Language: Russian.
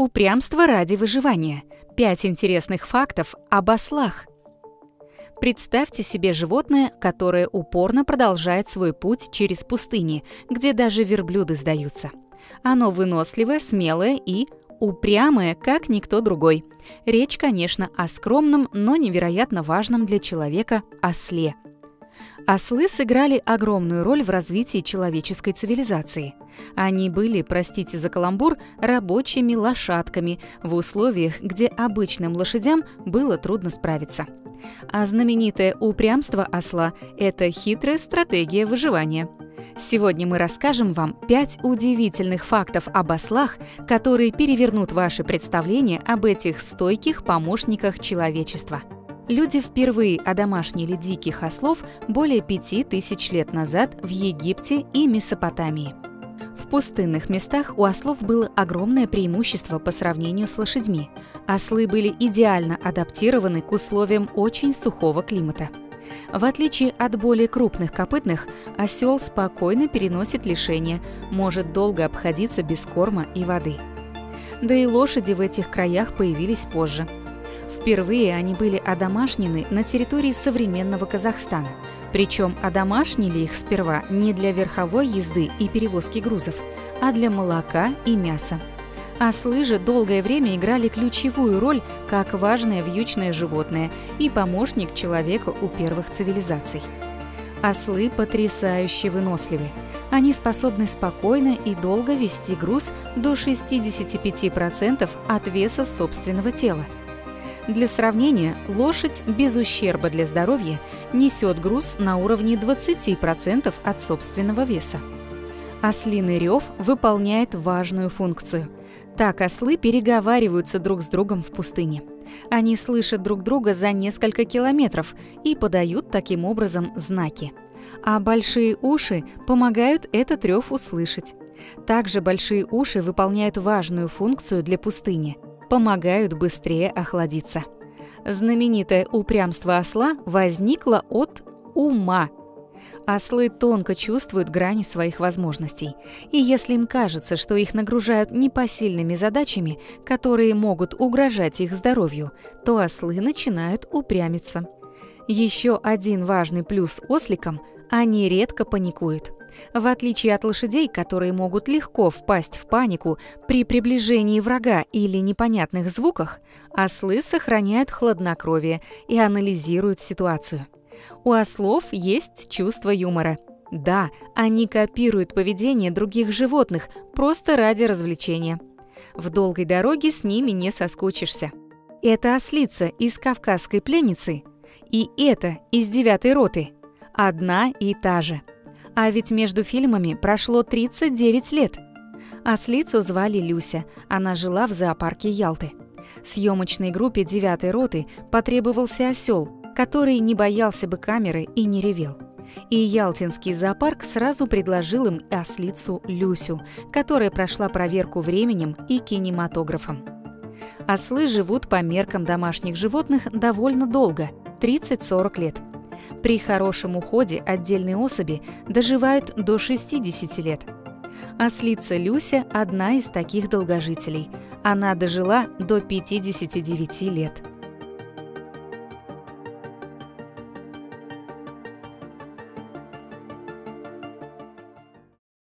Упрямство ради выживания. Пять интересных фактов об ослах. Представьте себе животное, которое упорно продолжает свой путь через пустыни, где даже верблюды сдаются. Оно выносливое, смелое и упрямое, как никто другой. Речь, конечно, о скромном, но невероятно важном для человека осле – Ослы сыграли огромную роль в развитии человеческой цивилизации. Они были, простите за каламбур, рабочими лошадками в условиях, где обычным лошадям было трудно справиться. А знаменитое упрямство осла – это хитрая стратегия выживания. Сегодня мы расскажем вам пять удивительных фактов об ослах, которые перевернут ваше представление об этих стойких помощниках человечества. Люди впервые одомашнили диких ослов более пяти тысяч лет назад в Египте и Месопотамии. Пустынных местах у ослов было огромное преимущество по сравнению с лошадьми. Ослы были идеально адаптированы к условиям очень сухого климата. В отличие от более крупных копытных, осел спокойно переносит лишения, может долго обходиться без корма и воды. Да и лошади в этих краях появились позже – Впервые они были одомашнены на территории современного Казахстана. Причем одомашнили их сперва не для верховой езды и перевозки грузов, а для молока и мяса. Ослы же долгое время играли ключевую роль как важное вьючное животное и помощник человека у первых цивилизаций. Ослы потрясающе выносливы. Они способны спокойно и долго вести груз до 65% от веса собственного тела – для сравнения, лошадь без ущерба для здоровья несет груз на уровне 20% от собственного веса. Ослиный рев выполняет важную функцию. Так ослы переговариваются друг с другом в пустыне. Они слышат друг друга за несколько километров и подают таким образом знаки. А большие уши помогают этот рев услышать. Также большие уши выполняют важную функцию для пустыни – помогают быстрее охладиться. Знаменитое упрямство осла возникло от ума. Ослы тонко чувствуют грани своих возможностей, и если им кажется, что их нагружают непосильными задачами, которые могут угрожать их здоровью, то ослы начинают упрямиться. Еще один важный плюс осликам – они редко паникуют – в отличие от лошадей, которые могут легко впасть в панику при приближении врага или непонятных звуках, ослы сохраняют хладнокровие и анализируют ситуацию. У ослов есть чувство юмора. Да, они копируют поведение других животных просто ради развлечения. В долгой дороге с ними не соскучишься. Это ослица из «Кавказской пленницы» и это из «Девятой роты». Одна и та же – а ведь между фильмами прошло 39 лет. Ослицу звали Люся, она жила в зоопарке Ялты. Съемочной группе девятой роты потребовался осел, который не боялся бы камеры и не ревел. И Ялтинский зоопарк сразу предложил им ослицу Люсю, которая прошла проверку временем и кинематографом. Ослы живут по меркам домашних животных довольно долго – 30-40 лет – при хорошем уходе отдельные особи доживают до 60 лет. Ослица Люся – одна из таких долгожителей. Она дожила до 59 лет.